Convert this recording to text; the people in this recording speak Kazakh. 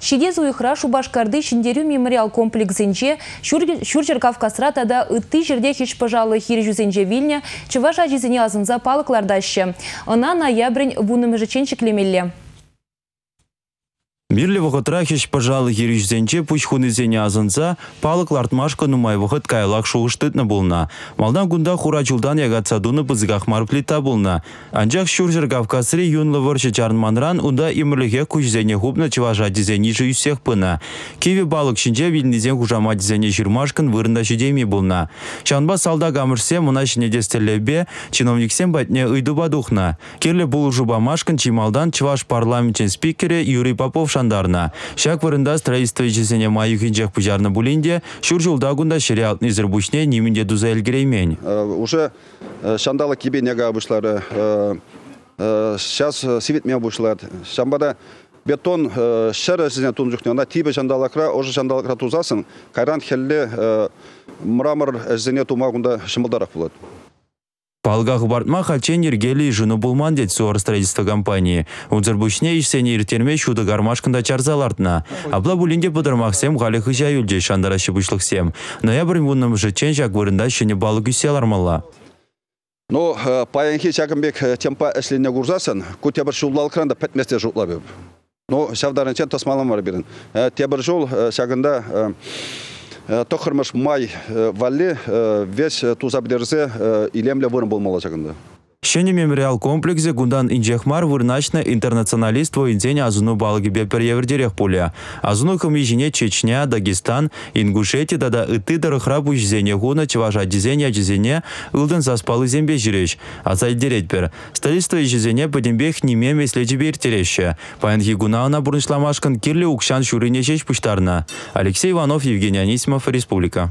Шиде зуйхра Шубашкарды Шиндерю мемориал комплексенче Шурчер Кавказра тада ытты жерде хиш пожалы хири жүзенче вильня чываша жизіне азынза палыклардашы. Она ноябрень вунымыжы ченчеклемелле. Мирле вғытра хеш пожалы ережзенче пуч хунызене азынса, палық лартмашка нумай вғыт кайлақ шуғыштытны болна. Малдан гунда хура чулдан ягатса дуны пызығақ марплита болна. Анжақ шуржыр Кавказри юнлы выршы чарнманран унда имірліге күшзене хубна чыважа дизені жүйсек пына. Кеви балық шинче вилнизен хужама дизене жирмашкын вырында шидеми болна. Шанба салда гамырсе мына шинедестерлебе чиновниксен батне ыйдуба духна. Керле бұл жубамашкын чималдан чываш парламентен спикері Юрий Попов шандарна. Шак вырында строительство ичесене маю хинчах пыжарны булинде, шур жылда гунда шериал низер бушне нимінде дуза элгереймень. Уже шандала кибе нега бушлары, сейчас сивит меня бушлар. Шамбада бетон шәрі сізіне тун жүхне, ана тибе жандалакра, уже жандалакра тузасын, кайран хелле мрамор әзіне тумағында шымылдарақ болады. Палгах бартма хачен ергели жуну булман дед суар строительство компании. Унзырбушне ишсене иртерме шуды гармашкында чарзалартна. Абла булинде бұдырмақсем ғалі хыжа юлде шандарашы бұшлықсем. Ноябрь вунным жычен жак вырында шыне балы күселармалла. Ну, паянхи чакымбек темпа әшлене курзасын, ку тебір шуллал кранда пәтместе жутла беп. Ну, шавдарынчен тосмалам бар бірін. Тебір жол шагында тохырмыш май валли весь тузабдерзе илемле вырын болмала чагында. Шені мемориал комплексе гундан инжехмар вырначна интернационалист воинзене азуну балги бепер евердерех пуля. Азуну хымижине Чечня, Дагестан, Ингушетия дада ыты дарыхра бужзене гуна чеважа дизене дизене ылдын заспалы зембе жиреш. Азай деретпер. Столиство ижизене подембех неме меслечи бертереше. Паянхи гунауна бурнышламашкан кирле укшан шурине шеш пуштарна. Алексей Иванов, Евгений Анисимов, Республика.